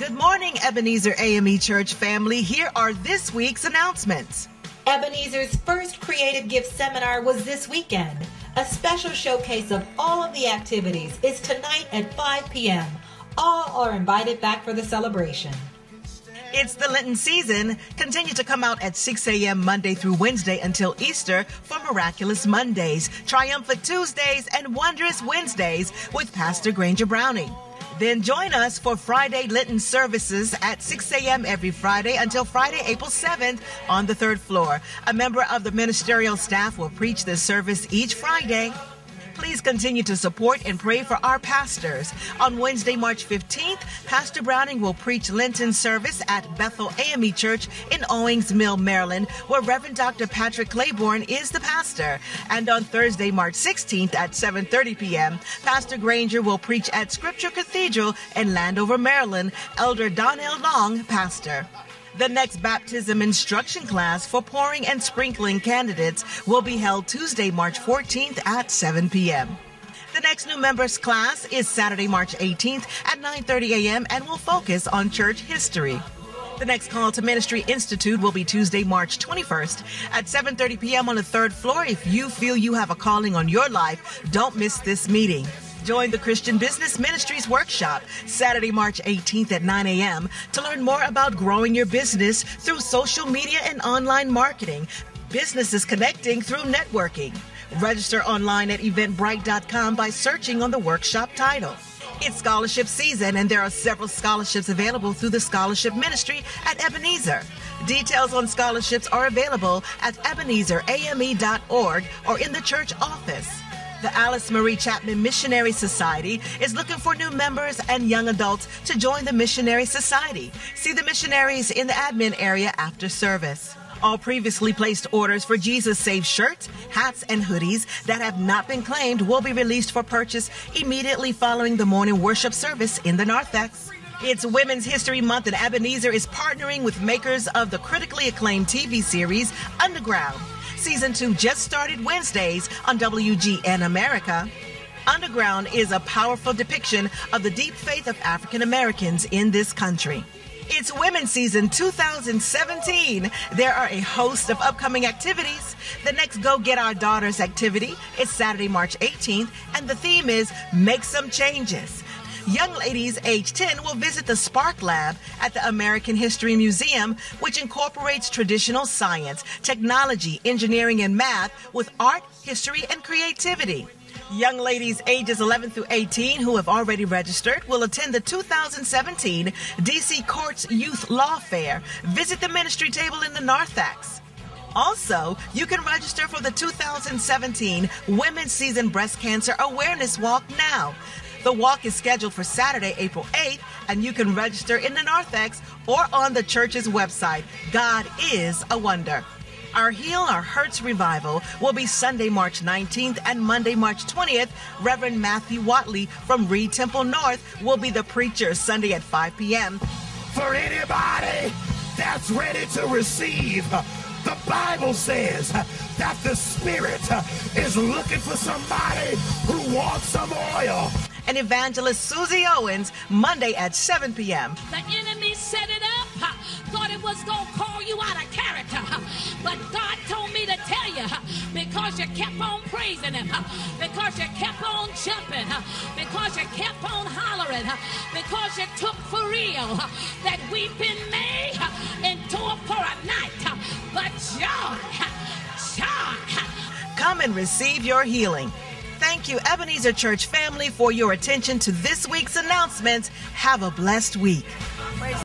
Good morning, Ebenezer AME Church family. Here are this week's announcements. Ebenezer's first creative gift seminar was this weekend. A special showcase of all of the activities is tonight at 5 p.m. All are invited back for the celebration. It's the Lenten season. Continue to come out at 6 a.m. Monday through Wednesday until Easter for Miraculous Mondays, Triumphant Tuesdays, and Wondrous Wednesdays with Pastor Grainger Browning. Then join us for Friday Lenten services at 6 a.m. every Friday until Friday, April 7th on the third floor. A member of the ministerial staff will preach this service each Friday. Please continue to support and pray for our pastors. On Wednesday, March 15th, Pastor Browning will preach Lenten service at Bethel AME Church in Owings Mill, Maryland, where Reverend Dr. Patrick Claiborne is the pastor. And on Thursday, March 16th at 7:30 p.m., Pastor Grainger will preach at Scripture Cathedral in Landover, Maryland. Elder Donnell Long, pastor. The next baptism instruction class for pouring and sprinkling candidates will be held Tuesday, March 14th at 7 p.m. The next new members class is Saturday, March 18th at 9:30 a.m. and will focus on church history. The next call to Ministry Institute will be Tuesday, March 21st at 7:30 p.m. on the third floor. If you feel you have a calling on your life, don't miss this meeting. Join the Christian Business Ministries Workshop Saturday, March 18th at 9 a.m. to learn more about growing your business through social media and online marketing. Businesses connecting through networking. Register online at eventbrite.com by searching on the workshop title. It's scholarship season, and there are several scholarships available through the scholarship ministry at Ebenezer. Details on scholarships are available at ebenezerame.org or in the church office. The Alice Marie Chapman Missionary Society is looking for new members and young adults to join the Missionary Society. See the missionaries in the admin area after service. All previously placed orders for Jesus Save shirts, hats, and hoodies that have not been claimed will be released for purchase immediately following the morning worship service in the narthex. It's Women's History Month, and Ebenezer is partnering with makers of the critically acclaimed TV series Underground. Season 2 just started Wednesdays on WGN America. Underground is a powerful depiction of the deep faith of African Americans in this country. It's Women's Season 2017. There are a host of upcoming activities. The next Go Get Our Daughters activity is Saturday, March 18th, and the theme is Make Some Changes. Young ladies age 10 will visit the Spark Lab at the American History Museum, which incorporates traditional science, technology, engineering, and math with art, history, and creativity. Young ladies ages 11 through 18 who have already registered will attend the 2017 DC Courts Youth Law Fair. Visit the ministry table in the narthex. Also, you can register for the 2017 Women's Season Breast Cancer Awareness Walk now. The walk is scheduled for Saturday, April 8th, and you can register in the narthex or on the church's website. God is a wonder. Our Heal Our Hurts revival will be Sunday, March 19th and Monday, March 20th. Reverend Matthew Watley from Reid Temple North will be the preacher Sunday at 5 p.m. For anybody that's ready to receive, the Bible says that the Spirit is looking for somebody who wants some oil. And evangelist Susie Owens Monday at 7 p.m. The enemy set it up, thought it was going to call you out of character. But God told me to tell you because you kept on praising Him, because you kept on jumping, because you kept on hollering, because you took for real that we've been Come and receive your healing. Thank you, Ebenezer Church family, for your attention to this week's announcements. Have a blessed week.